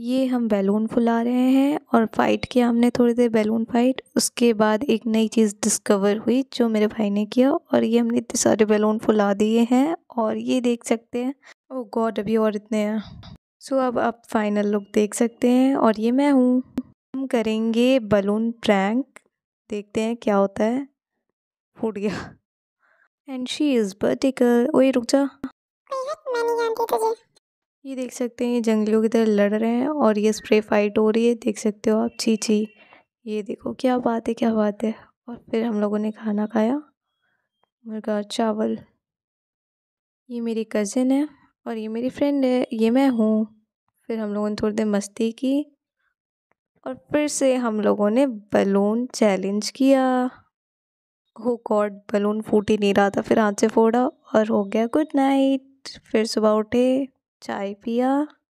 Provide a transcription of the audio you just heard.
ये हम बैलून फुला रहे हैं और फाइट किया हमने थोड़ी देर बैलून फाइट उसके बाद एक नई चीज़ डिस्कवर हुई जो मेरे भाई ने किया और ये हमने इतने सारे बैलून फुला दिए हैं और ये देख सकते हैं। ओ गॉड अभी और इतने हैं। सो अब आप फाइनल लुक देख सकते हैं और ये मैं हूँ। हम करेंगे बलून प्रैंक देखते हैं क्या होता है। फूट गया। एंड शी इज़ बर्टिकल ओए, रुक जा। मैं नहीं जानती तुझे। ये देख सकते हैं, ये जंगलियों की तरह लड़ रहे हैं और ये स्प्रे फाइट हो रही है, देख सकते हो आप, छी छी। ये देखो, क्या बात है, क्या बात है। और फिर हम लोगों ने खाना खाया, मुर्गा चावल। ये मेरी कज़िन है और ये मेरी फ्रेंड है, ये मैं हूँ। फिर हम लोगों ने थोड़ी देर मस्ती की और फिर से हम लोगों ने बलून चैलेंज किया। हो गॉड बलून फूट ही नहीं रहा था, फिर हाथ से फोड़ा और हो गया गुड नाइट फिर सुबह उठे। चाय पिया।